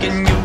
can you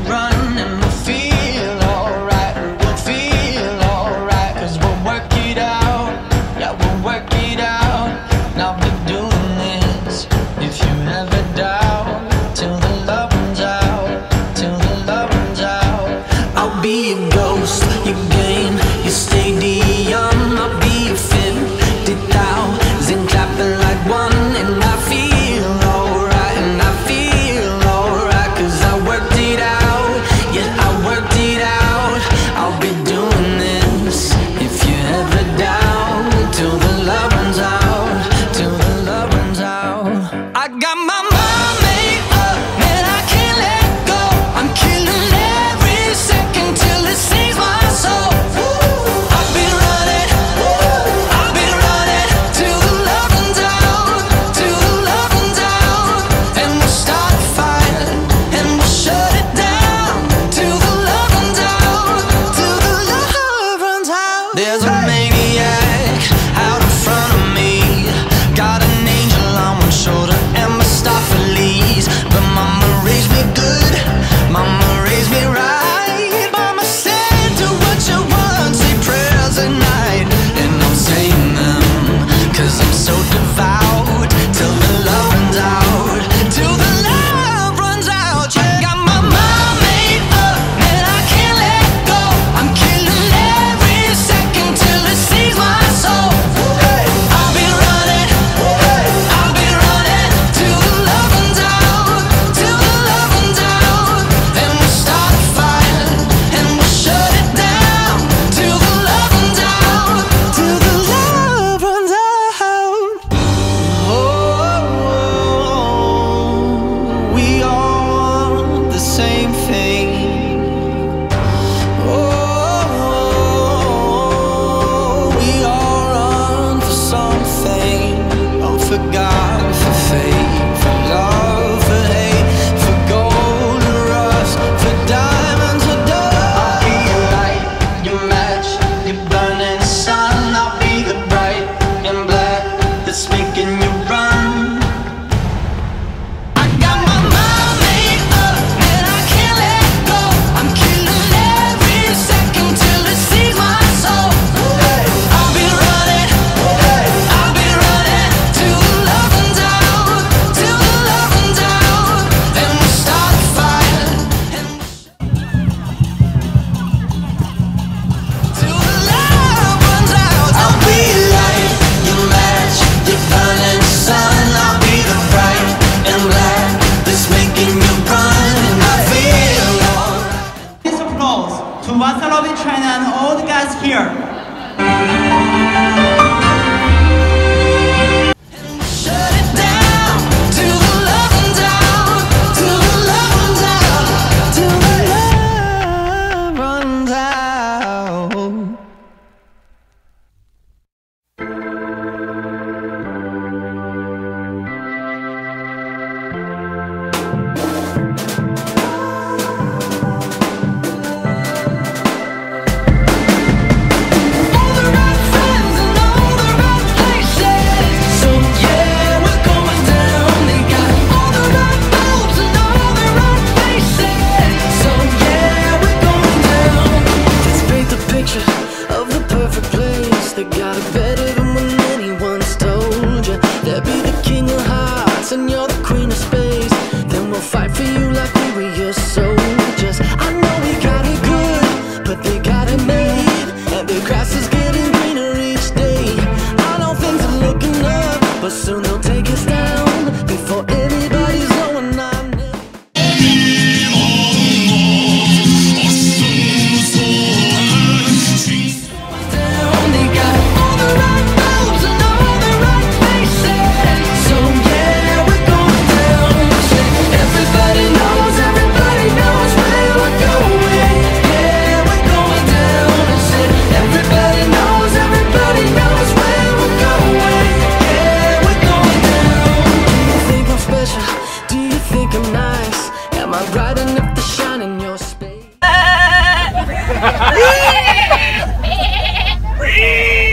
think I'm nice? Am I bright enough to shine in your space?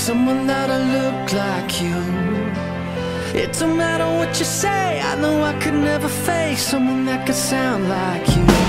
someone that'll look like you. It don't matter what you say, I know I could never face someone that could sound like you.